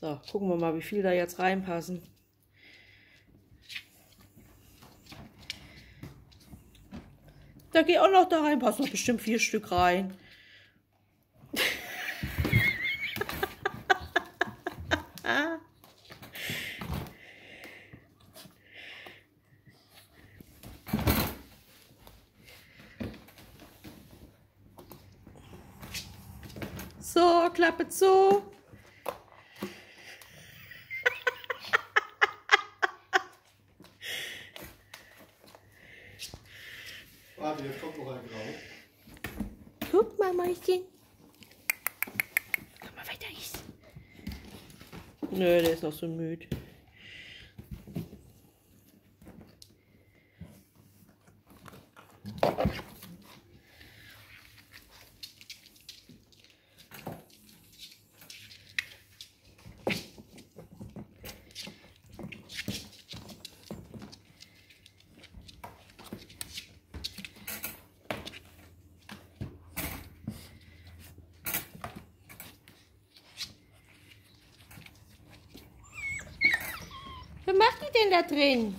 So, gucken wir mal, wie viel da jetzt reinpassen. Da geht auch noch da rein, passen noch bestimmt vier Stück rein. So, Klappe zu. Laat je het ook nog even Kom maar verder eens. Nee, dat is nog zo muur. Was macht die denn da drin?